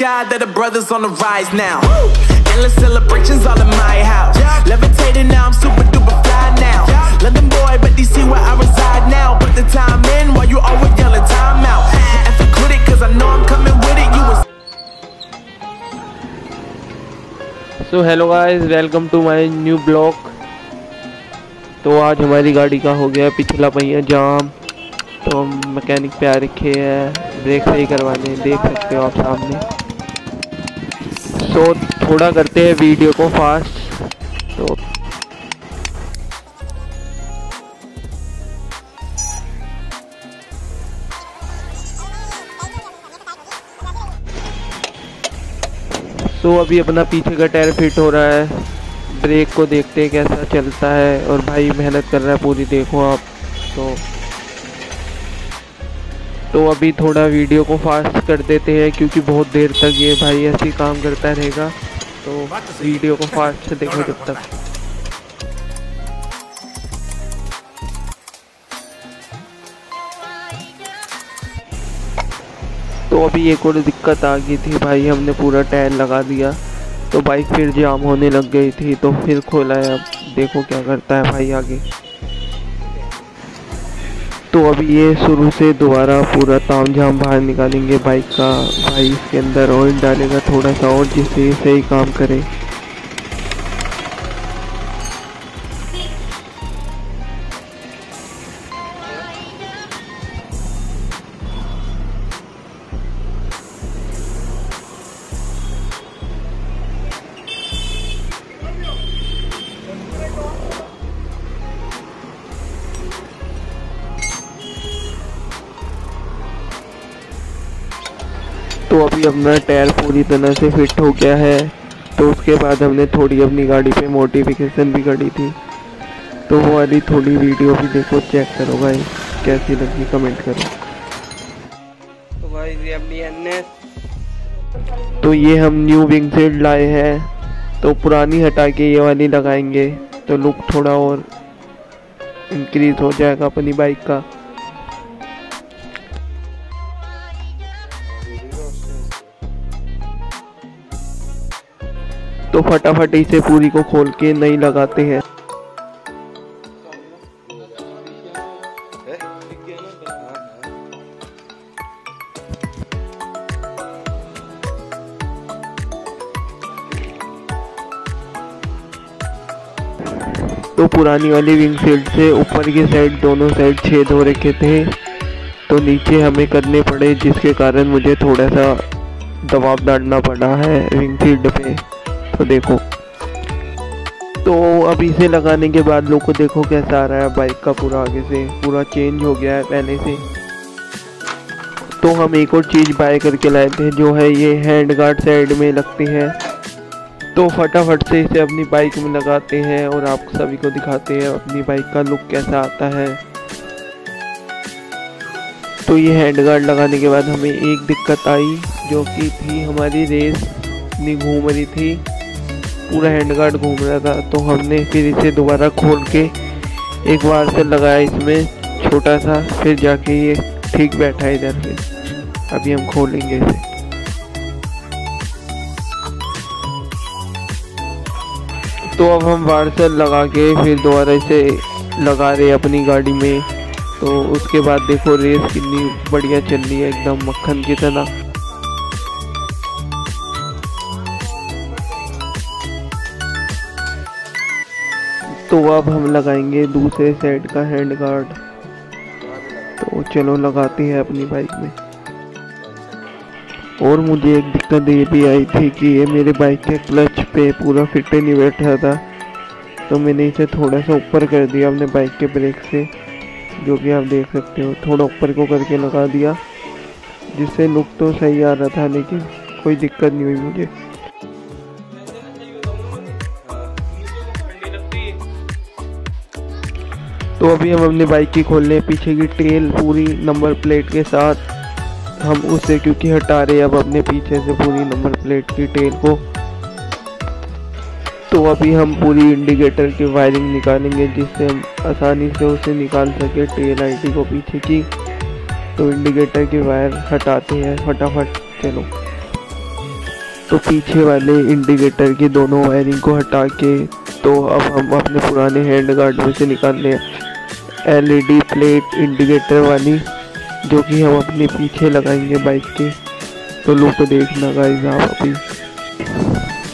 sky that the brothers on the rise now. Woo! Endless celebrations all in my house. Yeah. Levitating now, I'm super duper fly now. Yeah. London boy, but DC where I reside now. Put the time in while you always yelling time out. And for it, cause I know I'm coming with it. You was so hello guys welcome to my new blog तो आज हमारी गाड़ी का हो गया पिछला पहिया जाम तो हम मैकेनिक पे आ रखे हैं ब्रेक सही करवाने देख सकते हो आप सामने सो थोड़ा करते हैं वीडियो को फास्ट तो सो अभी अपना पीछे का टायर फिट हो रहा है। ब्रेक को देखते हैं कैसा चलता है और भाई मेहनत कर रहा है पूरी, देखो आप। तो तो अभी थोड़ा वीडियो को फास्ट कर देते हैं, क्योंकि बहुत देर तक ये भाई ऐसे काम करता रहेगा। तो वीडियो को फास्ट से देखो जब तक। तो अभी एक और दिक्कत आ गई थी भाई, हमने पूरा टायर लगा दिया। तो बाइक फिर जाम होने लग गई थी तो फिर खोला है। अब देखो क्या करता है भाई आगे। तो अभी ये शुरू से दोबारा पूरा ताम झाम बाहर निकालेंगे बाइक का भाई इसके अंदर ऑयल डालेगा थोड़ा सा और जिससे ये सही काम करे। अभी अपना टायर पूरी तरह से फिट हो गया है तो उसके बाद हमने थोड़ी अपनी गाड़ी पे मॉडिफिकेशन भी करी थी। तो वो वाली थोड़ी वीडियो भी देखो चेक करो भाई कैसी लगी कमेंट करो। तो भाई ये अपनी एन तो ये हम न्यू विंग सेट लाए हैं तो पुरानी हटा के ये वाली लगाएँगे तो लुक थोड़ा और इंक्रीज हो जाएगा अपनी बाइक का। तो फटाफट इसे पूरी को खोल के नहीं लगाते हैं। तो पुरानी वाली विंग से ऊपर की साइड दोनों साइड छेद हो रखे थे। तो नीचे हमें करने पड़े, जिसके कारण मुझे थोड़ा सा दबाव डालना पड़ा है विंग शील्ड पे। तो देखो। तो अब इसे लगाने के बाद लोग को देखो कैसा आ रहा है बाइक का पूरा आगे से। पूरा चेंज हो गया है पहले से। तो हम एक और चीज़ बाय करके लाए थे, जो है ये हैंड गार्ड साइड में लगती है। तो फटाफट से इसे अपनी बाइक में लगाते हैं और आप सभी को दिखाते हैं अपनी बाइक का लुक कैसा आता है। तो ये हैंड गार्ड लगाने के बाद हमें एक दिक्कत आई, जो कि थी हमारी रेस। नहीं घूम रही थी। पूरा हैंड गार्ड घूम रहा था। तो हमने फिर इसे दोबारा खोल के एक बार से लगाया इसमें छोटा सा। फिर जाके ये ठीक बैठा इधर फिर अभी हम खोलेंगे इसे। तो अब हम वार्सल लगा के फिर दोबारा इसे लगा रहे अपनी गाड़ी में। तो उसके बाद देखो रेस कितनी बढ़िया चल रही है, एकदम मक्खन की तरह। तो अब हम लगाएँगे दूसरे साइड का हैंड गार्ड तो चलो लगाते हैं अपनी बाइक में। और मुझे एक दिक्कत ये भी आई थी कि ये मेरे बाइक के क्लच पे पूरा फिट नहीं बैठ रहा था। तो मैंने इसे थोड़ा सा ऊपर कर दिया अपने बाइक के ब्रेक से। जो कि आप देख सकते हो, थोड़ा ऊपर को करके लगा दिया, जिससे लुक तो सही आ रहा था, लेकिन कोई दिक्कत नहीं हुई मुझे। तो अभी हम अपनी बाइक की खोल रहे पीछे की टेल पूरी नंबर प्लेट के साथ हम उसे क्योंकि हटा रहे अब अपने पीछे से पूरी नंबर प्लेट की टेल को। तो अभी हम पूरी इंडिकेटर की वायरिंग निकालेंगे जिससे हम आसानी से उसे निकाल सके टेल आईटी को पीछे की। तो इंडिकेटर की वायर हटाते हैं, फटाफट चलो। तो पीछे वाले इंडिकेटर की दोनों वायरिंग को हटा के तो अब हम अपने पुराने हैंड गार्ड में से निकाल लें एलईडी प्लेट इंडिकेटर वाली, जो कि हम अपने पीछे लगाएँगे बाइक के। तो लुक देखना गाइस आप अभी।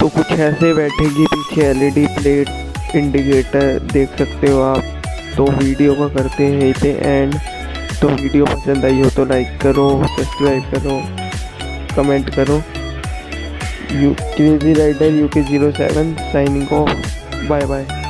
तो कुछ ऐसे बैठेगी पीछे एलईडी प्लेट, इंडिकेटर देख सकते हो आप। तो वीडियो का करते हैं पे एंड। तो वीडियो पसंद आई हो तो लाइक करो, सब्सक्राइब करो, कमेंट करो। You crazy rider, U K zero seven, signing off. Bye bye.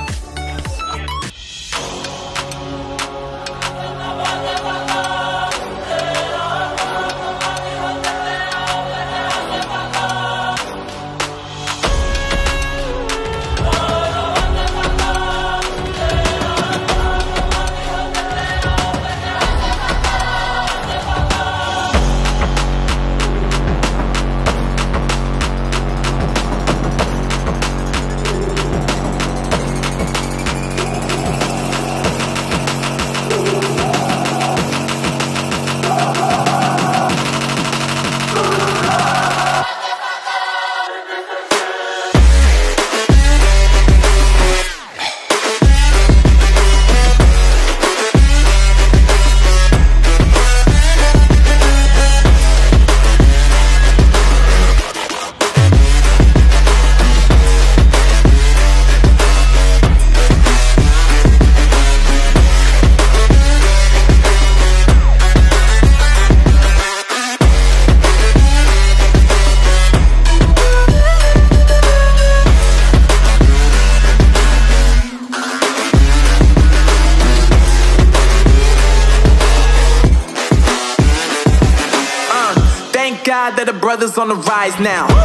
Brothers on the rise now.